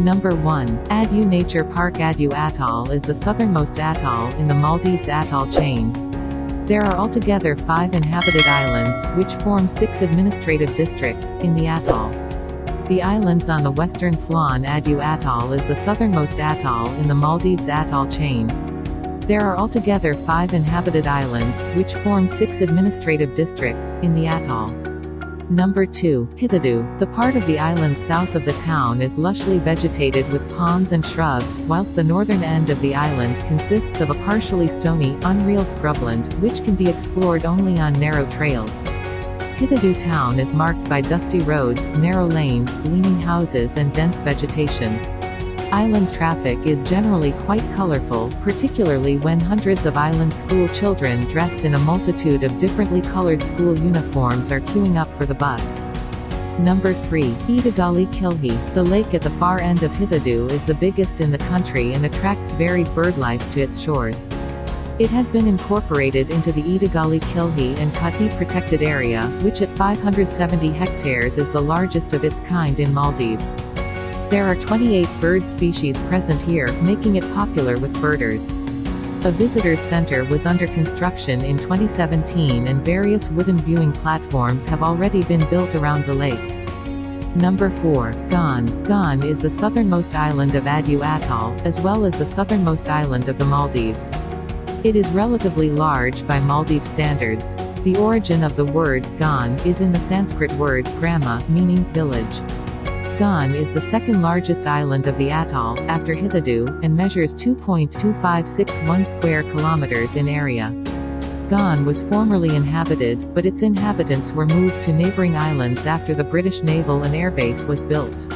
Number 1. Addu Nature Park Addu Atoll is the southernmost atoll in the Maldives atoll chain. There are altogether five inhabited islands, which form six administrative districts, in the atoll. The islands on the western flanc Addu Atoll is the southernmost atoll in the Maldives atoll chain. There are altogether five inhabited islands, which form six administrative districts, in the atoll. Number 2, Hithadhoo. The part of the island south of the town is lushly vegetated with palms and shrubs, whilst the northern end of the island consists of a partially stony, unreal scrubland, which can be explored only on narrow trails. Hithadhoo town is marked by dusty roads, narrow lanes, leaning houses and dense vegetation. Island traffic is generally quite colorful, particularly when hundreds of island school children dressed in a multitude of differently colored school uniforms are queuing up for the bus. Number 3. Edagali Kilhi. The lake at the far end of Hithadhoo is the biggest in the country and attracts varied birdlife to its shores. It has been incorporated into the Edagali Kilhi and Kati protected area, which at 570 hectares is the largest of its kind in Maldives. There are 28 bird species present here, making it popular with birders. A visitors center was under construction in 2017 and various wooden viewing platforms have already been built around the lake. Number 4. Gan. Gan is the southernmost island of Addu Atoll, as well as the southernmost island of the Maldives. It is relatively large by Maldives standards. The origin of the word, Gan, is in the Sanskrit word, grama, meaning, village. Gan is the second largest island of the atoll, after Hithadhoo, and measures 2.2561 square kilometers in area. Gan was formerly inhabited, but its inhabitants were moved to neighboring islands after the British naval and airbase was built.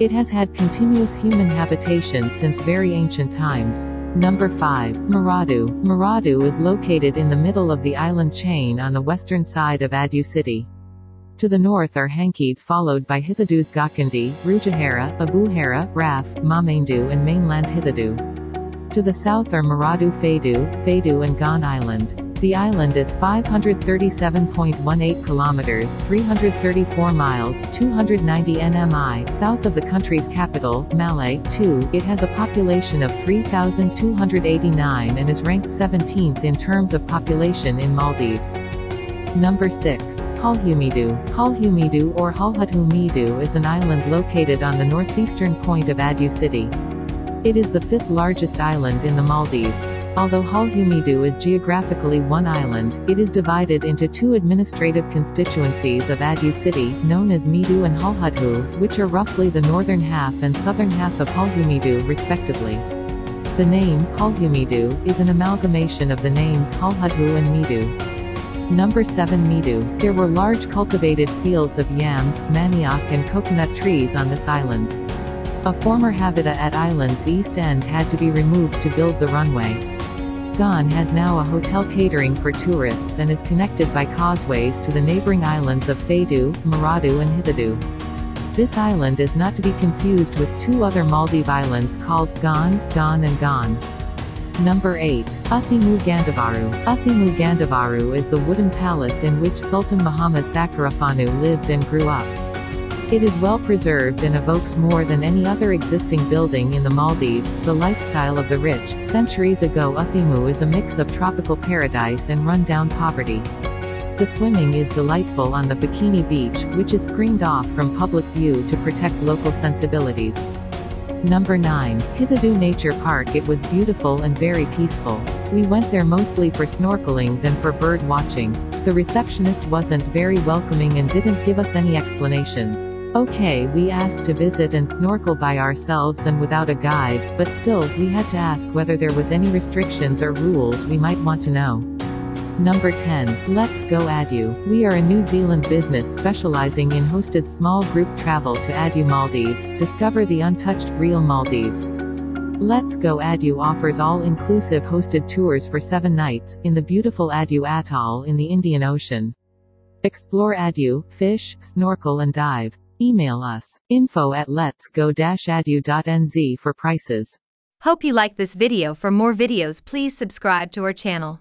It has had continuous human habitation since very ancient times. Number 5. Maradhoo. Maradhoo is located in the middle of the island chain on the western side of Addu city. To the north are Hankid followed by Hithadhoo's Gokindi, Rujahara, Abuhara, Raf, Mamendu and mainland Hithadhoo. To the south are Maradhoo Fadu, Fadu and Gan Island. The island is 537.18 kilometers, 334 miles, 290 nmi south of the country's capital, Malé. 2. It has a population of 3,289 and is ranked 17th in terms of population in Maldives. Number 6. Hulhumeedhoo. Hulhumeedhoo or Halhuthumidu is an island located on the northeastern point of Addu city. It is the fifth largest island in the Maldives. Although Hulhumeedhoo is geographically one island, it is divided into two administrative constituencies of Addu city, known as Meedhoo and Hulhudhoo, which are roughly the northern half and southern half of Hulhumeedhoo respectively. The name, Hulhumeedhoo, is an amalgamation of the names Hulhudhoo and Meedhoo. Number 7 Meedhoo. There were large cultivated fields of yams, manioc and coconut trees on this island. A former habitat at island's east end had to be removed to build the runway. Gan has now a hotel catering for tourists and is connected by causeways to the neighboring islands of Fadu, Maradhoo and Hithadhoo. This island is not to be confused with two other Maldive islands called Gan, Gan and Gan. Number 8. Utheemu Ganduvaru. Utheemu Ganduvaru is the wooden palace in which Sultan Muhammad Thakurufaanu lived and grew up. It is well preserved and evokes more than any other existing building in the Maldives, the lifestyle of the rich. Centuries ago Utheemu is a mix of tropical paradise and run-down poverty. The swimming is delightful on the Bikini Beach, which is screened off from public view to protect local sensibilities. Number 9. Hithadhoo Nature Park It was beautiful and very peaceful. We went there mostly for snorkeling than for bird watching. The receptionist wasn't very welcoming and didn't give us any explanations. Okay we asked to visit and snorkel by ourselves and without a guide, but still, we had to ask whether there was any restrictions or rules we might want to know. Number 10. Let's Go Addu. We are a New Zealand business specializing in hosted small group travel to Addu Maldives. Discover the untouched, real Maldives. Let's Go Addu offers all-inclusive hosted tours for seven nights, in the beautiful Addu Atoll in the Indian Ocean. Explore Addu, fish, snorkel and dive. Email us, info at letsgo-addu.nz for prices. Hope you like this video for more videos please subscribe to our channel.